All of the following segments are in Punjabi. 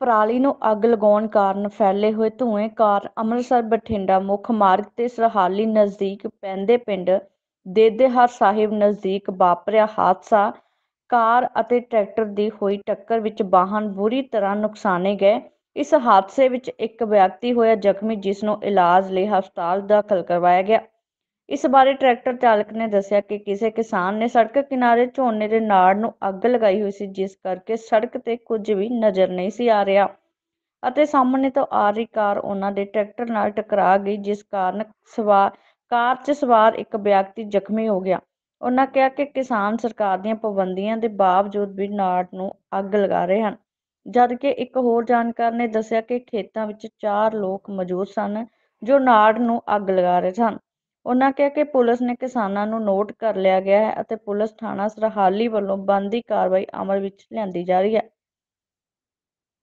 ਪਰਾਲੀ ਨੂੰ ਅੱਗ ਲਗਾਉਣ ਕਾਰਨ ਫੈਲੇ ਹੋਏ ਧੂਏ ਕਾਰਨ ਅੰਮ੍ਰਿਤਸਰ, ਬਠਿੰਡਾ ਮੁੱਖ ਮਾਰਗ ਤੇ ਸਰਹਾਲੀ ਨਜ਼ਦੀਕ ਪੈਂਦੇ ਪਿੰਡ ਦੇਦੇਹਰ ਸਾਹਿਬ ਨਜ਼ਦੀਕ ਵਾਪਰਿਆ ਹਾਦਸਾ। ਕਾਰ ਅਤੇ ਟਰੈਕਟਰ ਦੀ ਹੋਈ ਟੱਕਰ ਵਿੱਚ ਵਾਹਨ ਬੁਰੀ ਤਰ੍ਹਾਂ ਨੁਕਸਾਨੇ ਗਏ। ਇਸ ਹਾਦਸੇ ਵਿੱਚ ਇੱਕ ਵਿਅਕਤੀ ਹੋਇਆ ਜ਼ਖਮੀ, ਜਿਸ ਨੂੰ ਇਲਾਜ ਲਈ ਹਸਪਤਾਲ ਦਾਖਲ ਕਰਵਾਇਆ ਗਿਆ। ਇਸ ਬਾਰੇ ਟਰੈਕਟਰ ਚਾਲਕ ਨੇ ਦੱਸਿਆ ਕਿ ਕਿਸੇ ਕਿਸਾਨ ਨੇ ਸੜਕ ਕਿਨਾਰੇ ਝੋਨੇ ਦੇ ਨਾੜ ਨੂੰ ਅੱਗ ਲਗਾਈ ਹੋਈ ਸੀ, ਜਿਸ ਕਰਕੇ ਸੜਕ ਤੇ ਕੁਝ ਵੀ ਨਜ਼ਰ ਨਹੀਂ ਸੀ ਆ ਰਿਹਾ। ਅਤੇ ਸਾਹਮਣੇ ਤੋਂ ਆ ਰਹੀ ਕਾਰ ਉਹਨਾਂ ਦੇ ਟਰੈਕਟਰ ਨਾਲ ਟਕਰਾ ਗਈ, ਜਿਸ ਕਾਰਨ ਸਵਾਰ, ਕਾਰ 'ਚ ਸਵਾਰ ਇੱਕ ਵਿਅਕਤੀ ਜ਼ਖਮੀ ਹੋ ਗਿਆ। ਉਹਨਾਂ ਕਿਹਾ ਕਿ ਕਿਸਾਨ ਸਰਕਾਰ ਦੀਆਂ ਪਾਬੰਦੀਆਂ ਦੇ ਬਾਵਜੂਦ ਵੀ ਨਾੜ ਨੂੰ ਅੱਗ ਲਗਾ ਰਹੇ ਹਨ। ਜਦ ਕਿ ਇੱਕ ਹੋਰ ਜਾਣਕਾਰ ਨੇ ਦੱਸਿਆ ਕਿ ਖੇਤਾਂ ਵਿੱਚ ਚਾਰ ਲੋਕ ਮੌਜੂਦ ਸਨ, ਜੋ ਨਾੜ ਨੂੰ ਅੱਗ ਲਗਾ ਰਹੇ ਸਨ। ਉਹਨਾਂ ਕਿਹਾ ਕਿ ਪੁਲਿਸ ਨੇ ਕਿਸਾਨਾਂ ਨੂੰ ਨੋਟ ਕਰ ਲਿਆ ਗਿਆ ਹੈ ਅਤੇ ਪੁਲਿਸ ਥਾਣਾ ਸਰਹਾਲੀ ਵੱਲੋਂ ਬਣਦੀ ਕਾਰਵਾਈ ਅਮਲ ਵਿੱਚ ਲਿਆਂਦੀ ਜਾ ਰਹੀ ਹੈ।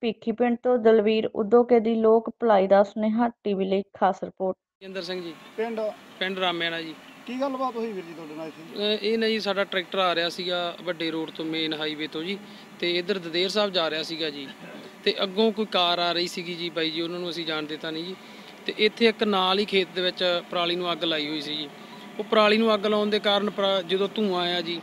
ਭਿੱਖੀ ਪਿੰਡ ਤੋਂ ਦਲਵੀਰ ਉਦੋਕੇ ਦੀ ਲੋਕ ਭਲਾਈ ਦਾ ਸੁਨੇਹਾ ਟੀਵੀ ਲਈ ਖਾਸ ਰਿਪੋਰਟ। ਜਿੰਦਰ ਸਿੰਘ ਜੀ। ਪਿੰਡ? ਪਿੰਡ ਰਾਮਿਆਣਾ ਜੀ। ਕੀ ਗੱਲਬਾਤ ਹੋਈ ਵੀਰ ਜੀ ਤੁਹਾਡੇ ਨਾਲ ਇੱਥੇ? ਅਹ ਇਹ ਨਾ ਜੀ ਸਾਡਾ ਟਰੈਕਟਰ ਆ ਰਿਹਾ ਸੀਗਾ ਵੱਡੇ ਰੋਡ ਤੋਂ ਮੇਨ ਹਾਈਵੇ ਤੋਂ ਜੀ ਤੇ ਇੱਧਰ ਦਦੇਰ ਸਾਹਿਬ ਜਾ ਰਿਹਾ ਸੀਗਾ ਜੀ ਤੇ ਅੱਗੋਂ ਕੋਈ ਕਾਰ ਆ ਰਹੀ ਸੀਗੀ ਜੀ ਬਾਈ ਜੀ ਉਹਨਾਂ ਨੂੰ ਅਸੀਂ ਜਾਣਦੇ ਤਾਂ ਨਹੀਂ ਜੀ। ਤੇ ਇੱਥੇ ਇੱਕ ਨਾਲ ਹੀ ਖੇਤ ਦੇ ਵਿੱਚ ਪਰਾਲੀ ਨੂੰ ਅੱਗ ਲਾਈ ਹੋਈ ਸੀ ਜੀ। ਉਹ ਪਰਾਲੀ ਨੂੰ ਅੱਗ ਲਾਉਣ ਦੇ ਕਾਰਨ ਪਰਾ- ਜਦੋਂ ਧੂਆਂ ਆਇਆ ਜੀ,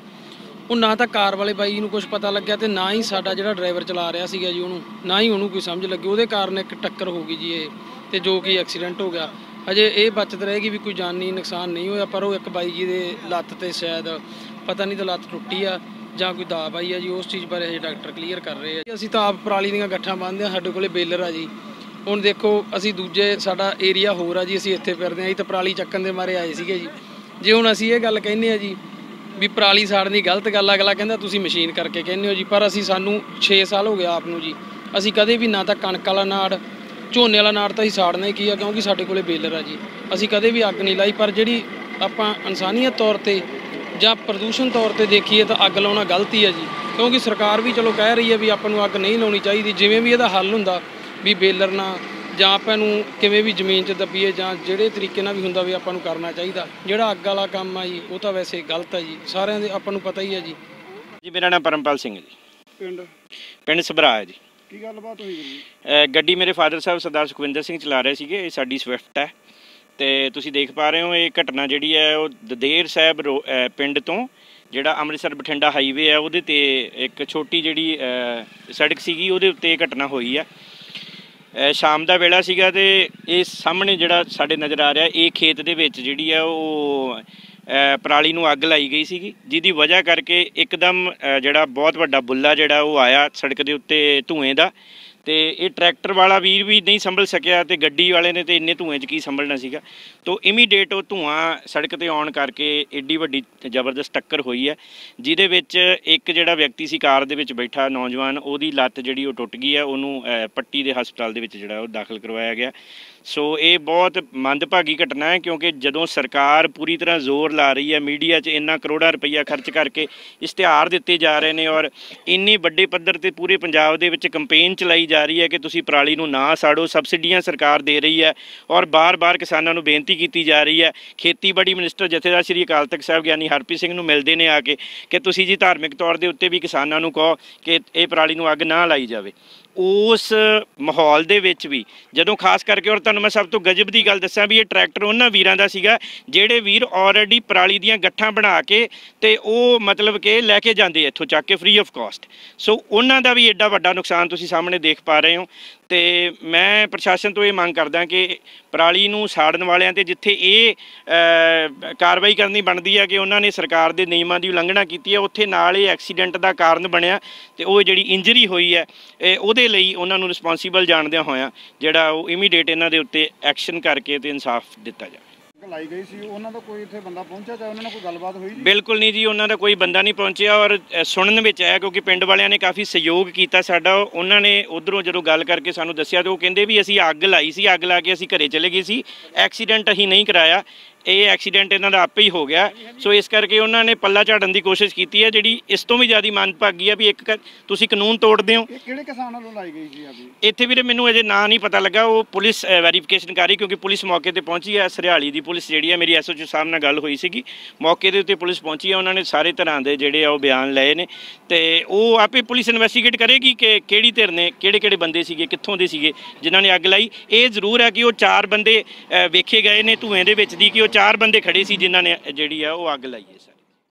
ਉਹ ਨਾ ਤਾਂ ਕਾਰ ਵਾਲੇ ਬਾਈ ਜੀ ਨੂੰ ਕੁਝ ਪਤਾ ਲੱਗਿਆ ਤੇ ਨਾ ਹੀ ਸਾਡਾ ਜਿਹੜਾ ਡਰਾਈਵਰ ਚਲਾ ਰਿਹਾ ਸੀਗਾ ਜੀ ਉਹਨੂੰ, ਨਾ ਹੀ ਉਹਨੂੰ ਕੋਈ ਸਮਝ ਲੱਗੀ। ਉਹਦੇ ਕਾਰਨ ਇੱਕ ਟੱਕਰ ਹੋ ਗਈ ਜੀ ਇਹ, ਤੇ ਜੋ ਕਿ ਐਕਸੀਡੈਂਟ ਹੋ ਗਿਆ। ਅਜੇ ਇਹ ਬਚਤ ਰਹੇਗੀ ਵੀ ਕੋਈ ਜਾਨੀ ਨੁਕਸਾਨ ਨਹੀਂ ਹੋਇਆ, ਪਰ ਉਹ ਇੱਕ ਬਾਈ ਜੀ ਦੇ ਲੱਤ ਤੇ ਸ਼ਾਇਦ, ਪਤਾ ਨਹੀਂ ਤਾਂ ਲੱਤ ਟੁੱਟੀ ਆ ਜਾਂ ਕੋਈ ਦਾਬ ਆਈ ਆ ਜੀ, ਉਸ ਚੀਜ਼ ਬਾਰੇ ਹਜੇ ਡਾਕਟਰ ਕਲੀਅਰ ਕਰ ਰਹੇ ਆ ਅਸੀਂ ਤਾਂ ਆਪ ਪਰਾਲੀ ਦੀਆਂ ਗੱਠਾਂ ਬੰਨ੍ਹਦੇ ਆ ਸਾਡੇ ਕੋਲੇ ਬੇਲਰ ਆ ਜੀ। ਹੁਣ ਦੇਖੋ, ਅਸੀਂ ਦੂਜੇ, ਸਾਡਾ ਏਰੀਆ ਹੋਰ ਆ ਜੀ, ਅਸੀਂ ਇੱਥੇ ਫਿਰਦੇ ਆ ਜੀ ਤਾਂ ਪਰਾਲੀ ਚੱਕਣ ਦੇ ਮਾਰੇ ਆਏ ਸੀਗੇ ਜੀ। ਜੇ ਹੁਣ ਅਸੀਂ ਇਹ ਗੱਲ ਕਹਿੰਦੇ ਆ ਜੀ ਵੀ ਪਰਾਲੀ ਸਾੜਨੀ ਗਲਤ ਗੱਲ ਅਗਲਾ ਕਹਿੰਦਾ ਤੁਸੀਂ ਮਸ਼ੀਨ ਕਰਕੇ ਕਹਿੰਦੇ ਹੋ ਜੀ, ਪਰ ਅਸੀਂ ਸਾਨੂੰ 6 ਸਾਲ ਹੋ ਗਿਆ ਆਪ ਨੂੰ ਜੀ। ਅਸੀਂ ਕਦੇ ਵੀ ਨਾ ਤਾਂ ਕਣਕ ਵਾਲਾ ਨਾੜ, ਝੋਨੇ ਵਾਲਾ ਨਾੜ ਤਾਂ ਅਸੀਂ ਸਾੜਨਾ ਹੀ ਕੀ ਆ, ਕਿਉਂਕਿ ਸਾਡੇ ਕੋਲੇ ਬੇਲਰ ਆ ਜੀ। ਅਸੀਂ ਕਦੇ ਵੀ ਅੱਗ ਨਹੀਂ ਲਾਈ, ਪਰ ਜਿਹੜੀ ਆਪਾਂ ਇਨਸਾਨੀਅਤ ਤੌਰ ਤੇ ਜਾਂ ਪ੍ਰਦੂਸ਼ਣ ਤੌਰ ਤੇ ਦੇਖੀਏ ਤਾਂ ਅੱਗ ਲਾਉਣਾ ਗਲਤੀ ਆ ਜੀ। ਕਿਉਂਕਿ ਸਰਕਾਰ ਵੀ ਚਲੋ ਕਹਿ ਰਹੀ ਹੈ ਵੀ ਆਪਾਂ ਨੂੰ ਅੱਗ ਨਹੀਂ ਲਾਉਣੀ ਚਾਹੀਦੀ, ਜਿਵੇਂ ਵੀ ਇਹਦਾ ਹੱਲ ਹੁੰਦਾ ਵੀ ਬੇਲਰ ਨਾਲ ਜਾਂ ਆਪਾਂ ਨੂੰ ਕਿਵੇਂ ਵੀ ਜ਼ਮੀਨ 'ਚ ਦੱਬੀਏ ਜਾਂ ਜਿਹੜੇ ਤਰੀਕੇ ਨਾਲ ਵੀ ਹੁੰਦਾ ਵੀ ਆਪਾਂ ਨੂੰ ਕਰਨਾ ਚਾਹੀਦਾ। ਜਿਹੜਾ ਅੱਗ ਵਾਲਾ ਕੰਮ ਆ ਜੀ ਉਹ ਤਾਂ ਵੈਸੇ ਗਲਤ ਹੈ ਜੀ। ਸਾਰਿਆਂ ਦੇ ਆਪਾਂ ਨੂੰ ਪਤਾ ਹੀ ਹੈ ਜੀ। ਜੀ ਮੇਰਾ ਨਾਮ ਪਰਮਪਾਲ ਸਿੰਘ ਜੀ। ਪਿੰਡ? ਪਿੰਡ ਸਭਰਾ ਹੈ ਜੀ। ਕੀ ਗੱਲਬਾਤ ਹੋਈ ਜੀ? ਗੱਡੀ ਮੇਰੇ ਫਾਦਰ ਸਾਹਿਬ ਸਰਦਾਰ ਸੁਖਵਿੰਦਰ ਸਿੰਘ ਚਲਾ ਰਹੇ ਸੀਗੇ ਇਹ ਸਾਡੀ ਸਵਿਫਟ ਹੈ। ਤੇ ਤੁਸੀਂ ਦੇਖ ਪਾ ਰਹੇ ਹੋ ਇਹ ਘਟਨਾ ਜਿਹੜੀ ਹੈ ਉਹ ਦਦੇਰ ਸਾਹਿਬ ਪਿੰਡ ਤੋਂ ਜਿਹੜਾ ਅੰਮ੍ਰਿਤਸਰ ਬਠਿੰਡਾ ਹਾਈਵੇ ਹੈ ਉਹਦੇ ਤੇ ਇੱਕ ਛੋਟੀ ਜਿਹੜੀ ਸੜਕ ਸੀਗੀ ਉਹਦੇ ਉੱਤੇ ਇਹ ਘਟਨਾ ਹੋਈ ਹੈ। ਸ਼ਾਮ ਦਾ ਵੇਲਾ ਸੀਗਾ ਤੇ ਇਹ ਸਾਹਮਣੇ ਜਿਹੜਾ ਸਾਡੇ ਨਜ਼ਰ ਆ ਰਿਹਾ, ਇਹ ਖੇਤ ਦੇ ਵਿੱਚ ਜਿਹੜੀ ਆ ਉਹ ਪਰਾਲੀ ਨੂੰ ਅੱਗ ਲਾਈ ਗਈ ਸੀਗੀ, ਜਿਹਦੀ ਵਜ੍ਹਾ ਕਰਕੇ ਇੱਕਦਮ ਜਿਹੜਾ ਬਹੁਤ ਵੱਡਾ ਬੁੱਲਾ ਜਿਹੜਾ ਉਹ ਆਇਆ ਸੜਕ ਦੇ ਉੱਤੇ ਧੂਏ ਦਾ ਤੇ ਇਹ ਟਰੈਕਟਰ ਵਾਲਾ ਵੀਰ ਵੀ ਨਹੀਂ ਸੰਭਲ ਸਕਿਆ ਤੇ ਗੱਡੀ ਵਾਲੇ ਨੇ ਤੇ ਇੰਨੇ ਧੂਏ 'ਚ ਕੀ ਸੰਭਲਣਾ ਸੀਗਾ। ਤੋਂ ਇਮੀਡੀਏਟ ਉਹ ਧੂਆਂ ਸੜਕ ਤੇ ਆਉਣ ਕਰਕੇ ਏਡੀ ਵੱਡੀ ਜ਼ਬਰਦਸਤ ਟੱਕਰ ਹੋਈ ਹੈ, ਜਿਹਦੇ ਵਿੱਚ ਇੱਕ ਜਿਹੜਾ ਵਿਅਕਤੀ ਸੀ ਕਾਰ ਦੇ ਵਿੱਚ ਬੈਠਾ ਨੌਜਵਾਨ, ਉਹਦੀ ਲੱਤ ਜਿਹੜੀ ਉਹ ਟੁੱਟ ਗਈ ਹੈ, ਉਹਨੂੰ ਪੱਟੀ ਦੇ ਹਸਪਤਾਲ ਦੇ ਵਿੱਚ ਜਿਹੜਾ ਉਹ ਦਾਖਲ ਕਰਵਾਇਆ ਗਿਆ। ਸੋ ਇਹ ਬਹੁਤ ਮੰਦਭਾਗੀ ਘਟਨਾ ਹੈ, ਕਿਉਂਕਿ ਜਦੋਂ ਸਰਕਾਰ ਪੂਰੀ ਤਰ੍ਹਾਂ ਜ਼ੋਰ ਲਾ ਰਹੀ ਹੈ, ਮੀਡੀਆ 'ਚ ਇੰਨਾ ਕਰੋੜਾਂ ਰੁਪਈਆ ਖਰਚ ਕਰਕੇ ਇਸ਼ਤਿਹਾਰ ਦਿੱਤੇ ਜਾ ਰਹੇ ਨੇ ਔਰ ਇੰਨੀ ਵੱਡੇ ਪੱਧਰ ਤੇ ਪੂਰੇ ਪੰਜਾਬ ਦੇ ਵਿੱਚ ਕੈਂਪੇਨ ਚਲਾਈ ਜਾ ਰਹੀ ਹੈ ਕਿ ਤੁਸੀਂ ਪਰਾਲੀ ਨੂੰ ਨਾ ਸਾੜੋ, ਸਬਸਿਡੀਆਂ ਸਰਕਾਰ ਦੇ ਰਹੀ ਹੈ ਔਰ ਬਾਰ-ਬਾਰ ਕਿਸਾਨਾਂ ਨੂੰ ਬੇਨਤੀ ਕੀਤੀ ਜਾ ਰਹੀ ਹੈ। ਖੇਤੀਬਾੜੀ ਮਿਨਿਸਟਰ ਜਥੇਦਾਰ ਸ੍ਰੀ ਅਕਾਲ ਤਖਤ ਸਾਹਿਬ ਗਿਆਨੀ ਹਰਪ੍ਰੀਤ ਸਿੰਘ ਨੂੰ ਮਿਲਦੇ ਨੇ ਆ ਕੇ ਕਿ ਤੁਸੀਂ ਜੀ ਧਾਰਮਿਕ ਤੌਰ ਦੇ ਉੱਤੇ ਵੀ ਕਿਸਾਨਾਂ ਨੂੰ ਕਹੋ ਕਿ ਇਹ ਪਰਾਲੀ ਨੂੰ ਅੱਗ ਨਾ ਲਾਈ ਜਾਵੇ। ਉਸ ਮਾਹੌਲ ਦੇ ਵਿੱਚ ਵੀ। ਜਦੋਂ ਖਾਸ ਕਰਕੇ ਔਰ ਤੁਹਾਨੂੰ ਮੈਂ ਸਭ ਤੋਂ ਗਜਬ ਦੀ ਗੱਲ ਦੱਸਾਂ ਵੀ ਇਹ ਟਰੈਕਟਰ ਉਹਨਾਂ ਵੀਰਾਂ ਦਾ ਸੀਗਾ, ਜਿਹੜੇ ਵੀਰ ਆਲਰੇਡੀ ਪਰਾਲੀ ਦੀਆਂ ਗੱਠਾਂ ਬਣਾ ਕੇ ਤੇ ਉਹ ਮਤਲਬ ਕਿ ਲੈ ਕੇ ਜਾਂਦੇ ਇੱਥੋਂ ਚੱਕ ਕੇ ਫ੍ਰੀ ਆਫ ਕਾਸਟ ਸੋ ਉਹਨਾਂ ਦਾ ਵੀ ਐਡਾ ਵੱਡਾ ਨੁਕਸਾਨ ਤੁਸੀਂ ਸਾਹਮਣੇ ਦੇਖ ਪਾ ਰਹੇ ਹੋ। ਤੇ ਮੈਂ ਪ੍ਰਸ਼ਾਸਨ ਤੋਂ ਇਹ ਮੰਗ ਕਰਦਾ ਕਿ ਪਰਾਲੀ ਨੂੰ ਸਾੜਨ ਵਾਲਿਆਂ ਤੇ ਜਿੱਥੇ ਇਹ ਕਾਰਵਾਈ ਕਰਨੀ ਬਣਦੀ ਹੈ ਕਿ ਉਹਨਾਂ ਨੇ ਸਰਕਾਰ ਦੇ ਨਿਯਮਾਂ ਦੀ ਉਲੰਘਣਾ ਕੀਤੀ ਹੈ ਉੱਥੇ ਨਾਲ ਇਹ ਐਕਸੀਡੈਂਟ ਦਾ ਕਾਰਨ ਬਣਿਆ ਤੇ ਉਹ ਜਿਹੜੀ ਇੰਜਰੀ ਹੋਈ ਹੈ ਉਹਦੇ ਲਈ ਉਹਨਾਂ ਨੂੰ ਰਿਸਪੌਂਸੀਬਲ ਜਾਣਦਿਆਂ ਹੋਇਆਂ ਜਿਹੜਾ ਉਹ ਇਮੀਡੀਏਟ ਇਹਨਾਂ ਦੇ ਉੱਤੇ ਐਕਸ਼ਨ ਕਰਕੇ ਤੇ ਇਨਸਾਫ ਦਿੱਤਾ ਜਾਵੇ। ਲਾਈ ਗਈ ਸੀ ਉਹਨਾਂ ਦਾ ਕੋਈ ਇੱਥੇ ਬੰਦਾ ਪਹੁੰਚਿਆ ਚਾਹੇ ਉਹਨਾਂ ਨਾਲ ਕੋਈ ਗੱਲਬਾਤ ਹੋਈ ਜੀ? ਬਿਲਕੁਲ ਨਹੀਂ ਜੀ ਉਹਨਾਂ ਦਾ ਕੋਈ ਬੰਦਾ ਨਹੀਂ ਪਹੁੰਚਿਆ ਔਰ ਅ, ਸੁਣਨ ਵਿੱਚ ਆਇਆ ਕਿਉਂਕਿ ਪਿੰਡ ਵਾਲਿਆਂ ਨੇ ਕਾਫੀ ਸਹਿਯੋਗ ਕੀਤਾ ਸਾਡਾ। ਉਹਨਾਂ ਨੇ ਉਧਰੋਂ ਜਦੋਂ ਗੱਲ ਕਰਕੇ ਸਾਨੂੰ ਦੱਸਿਆ ਤੇ ਉਹ ਕਹਿੰਦੇ ਵੀ ਅਸੀਂ ਅੱਗ ਲਾਈ ਸੀ ਅੱਗ ਲਾ ਕੇ ਅਸੀਂ ਘਰੇ ਚਲੇ ਗਏ ਸੀ। ਐਕਸੀਡੈਂਟ ਅਸੀਂ ਨਹੀਂ ਕਰਾਇਆ। ਇਹ ਐਕਸੀਡੈਂਟ ਇਹਨਾਂ ਦਾ ਆਪੇ ਹੀ ਹੋ ਗਿਆ। ਸੋ ਇਸ ਕਰਕੇ ਉਹਨਾਂ ਨੇ ਪੱਲਾ ਝਾੜਨ ਦੀ ਕੋਸ਼ਿਸ਼ ਕੀਤੀ ਹੈ ਜਿਹੜੀ ਇਸ ਤੋਂ ਵੀ ਜ਼ਿਆਦਾ ਮੰਦਭਾਗੀ ਹੈ ਵੀ ਇੱਕ ਤੁਸੀਂ ਕਾਨੂੰਨ ਤੋੜਦੇ ਹੋ ਕਿਹੜੇ ਕਿਸਾਨ ਵੱਲੋਂ ਲਾਈ ਗਈ ਜੀ ਅਭੀ ਇੱਥੇ ਵੀਰੇ ਮੈਨੂੰ ਅਜੇ ਨਾਂ ਨਹੀਂ ਪਤਾ ਲੱਗਾ ਉਹ ਪੁਲਿਸ ਵੈਰੀਫਿਕੇਸ਼ਨ ਕਰ ਰਹੀ ਕਿਉਂਕਿ ਪੁਲਿਸ ਮੌਕੇ ਤੇ ਪਹੁੰਚੀ ਹੈ। ਸਰਿਆਲੀ ਦੀ ਪੁਲਿਸ ਜਿਹੜੀ ਹੈ ਮੇਰੀ ਐਸਓਜੀ ਸਾਹਿਬ ਨਾਲ ਗੱਲ ਹੋਈ ਸੀਗੀ। ਮੌਕੇ ਦੇ ਉੱਤੇ ਪੁਲਿਸ ਪਹੁੰਚੀ ਹੈ ਉਹਨਾਂ ਨੇ ਸਾਰੇ ਤਰ੍ਹਾਂ ਦੇ ਜਿਹੜੇ ਆ ਉਹ ਬਿਆਨ ਲਏ ਨੇ। ਤੇ ਉਹ ਆਪੇ ਪੁਲਿਸ ਇਨਵੈਸਟੀਗੇਟ ਕਰੇਗੀ ਕਿ ਕਿਹੜੀ ਧਿਰ ਨੇ ਕਿਹੜੇ ਕਿਹੜੇ ਬੰਦੇ ਸੀਗੇ ਕਿੱਥੋਂ ਦੇ ਸੀਗੇ ਜਿਨ੍ਹਾਂ ਨੇ ਅੱਗ ਲਾਈ। ਇਹ ਜ਼ਰੂਰ ਹੈ ਕਿ ਉਹ ਚਾਰ ਬੰਦੇ ਵੇਖੇ ਗਏ ਨੇ ਧੂਏ ਦੇ ਵਿੱਚ ਦੀ ਕਿ ਉਹ ਚਾਰ ਬੰਦੇ ਖੜੇ ਸੀ ਜਿਨ੍ਹਾਂ ਨੇ ਜਿਹੜੀ ਆ ਉਹ ਅੱਗ ਲਾਈ ਹੈ ਸਰ।